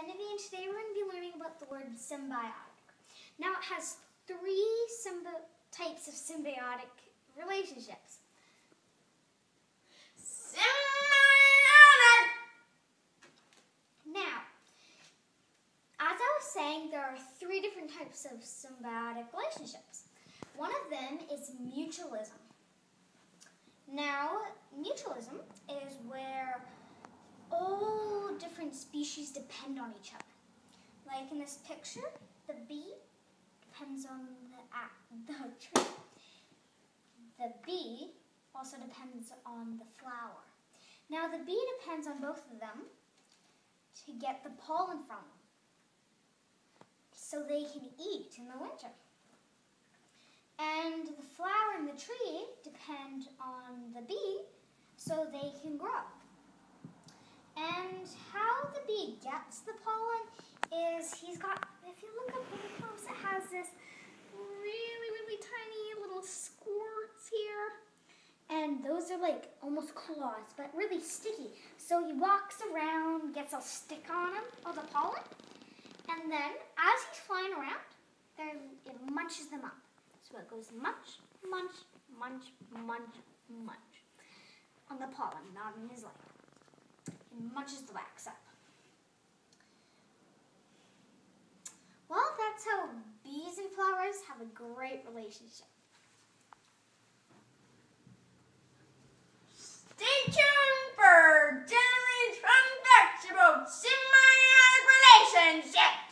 Genevieve, and today we're going to be learning about the word symbiotic. Now, it has three types of symbiotic relationships. Symbiotic. Now, as I was saying, there are three different types of symbiotic relationships. One of them is mutualism. Now, mutualism is where all different species depend on each other. Like in this picture, the bee depends on the, the tree. The bee also depends on the flower. Now, the bee depends on both of them to get the pollen from them so they can eat in the winter. And the flower and the tree depend on the bee so they can grow. Bee gets the pollen is he's got, if you look up really close, it has this really, really tiny little squirts here. And those are like almost claws, but really sticky. So he walks around, gets a stick on him, of the pollen, and then as he's flying around, it munches them up. So it goes munch, munch, munch, munch, munch on the pollen, not on his leg. It munches the wax up. And have a great relationship. Stay tuned for Jenny's fun facts about symbiotic relationships.